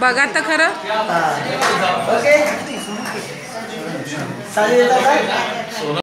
बघा तर खरं. ओके